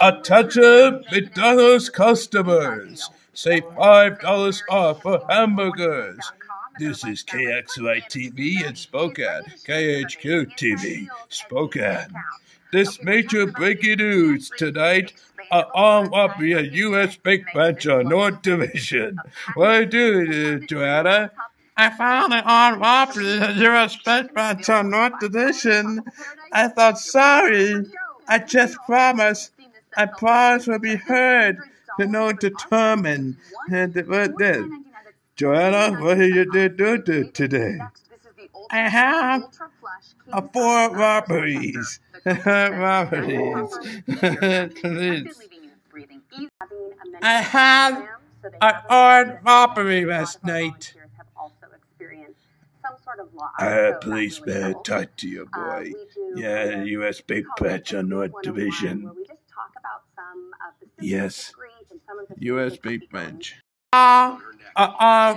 Attention McDonald's customers. Save $5 off for hamburgers. This is KXY TV in Spokane, KHQ TV, Spokane. This major breaking news tonight uh, on up via U.S. Big Venture North Division. What are you uh, Joanna? I found it on Robbery at U.S. Big Venture North Division. I thought, sorry, I just promised. Promise will be heard to know determined. And what this? Joanna, what did you do, do today? I have a four robberies. robberies. I had an armed robbery last night. I Uh, policeman, talk to your boy. Yeah, U.S. Big Venture North Division. Yes, U.S. Big Bench. Uh, uh, uh,